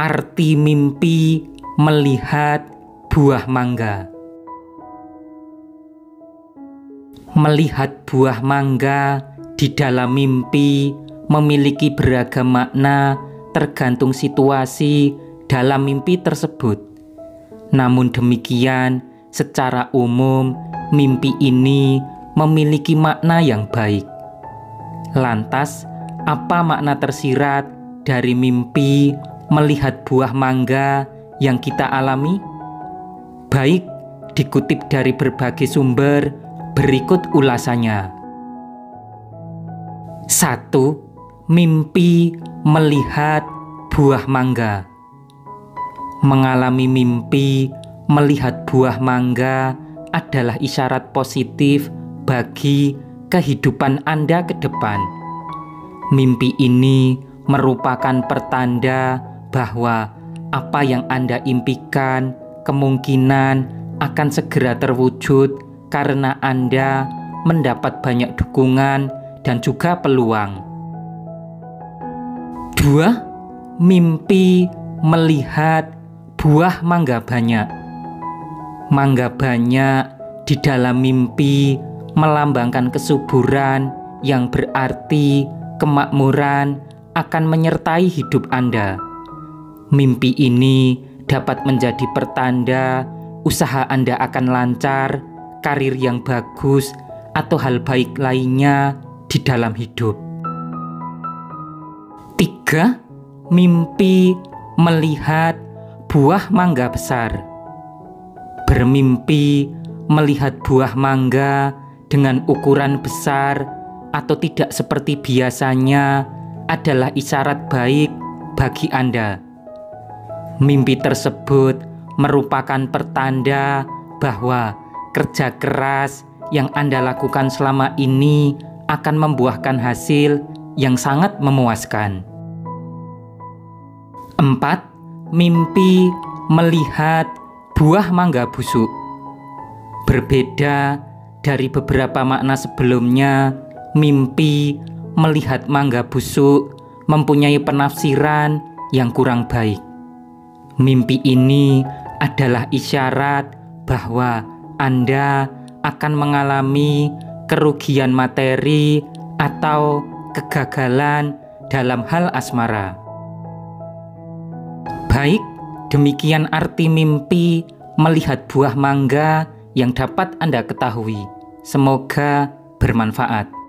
Arti mimpi melihat buah mangga. Melihat buah mangga di dalam mimpi memiliki beragam makna tergantung situasi dalam mimpi tersebut. Namun demikian, secara umum mimpi ini memiliki makna yang baik. Lantas, apa makna tersirat dari mimpi melihat buah mangga yang kita alami? Baik, dikutip dari berbagai sumber, berikut ulasannya. 1. Mimpi melihat buah mangga. Mengalami mimpi melihat buah mangga adalah isyarat positif bagi kehidupan Anda ke depan. Mimpi ini merupakan pertanda bahwa apa yang Anda impikan kemungkinan akan segera terwujud karena Anda mendapat banyak dukungan dan juga peluang. Dua, mimpi melihat buah mangga banyak. Mangga banyak di dalam mimpi melambangkan kesuburan yang berarti kemakmuran akan menyertai hidup Anda. Mimpi ini dapat menjadi pertanda usaha Anda akan lancar, karir yang bagus, atau hal baik lainnya di dalam hidup. Tiga, mimpi melihat buah mangga besar. Bermimpi melihat buah mangga dengan ukuran besar atau tidak seperti biasanya adalah isyarat baik bagi Anda. Mimpi tersebut merupakan pertanda bahwa kerja keras yang Anda lakukan selama ini akan membuahkan hasil yang sangat memuaskan. 4. Mimpi melihat buah mangga busuk. Berbeda dari beberapa makna sebelumnya, mimpi melihat mangga busuk mempunyai penafsiran yang kurang baik. Mimpi ini adalah isyarat bahwa Anda akan mengalami kerugian materi atau kegagalan dalam hal asmara. Baik, demikian arti mimpi melihat buah mangga yang dapat Anda ketahui. Semoga bermanfaat.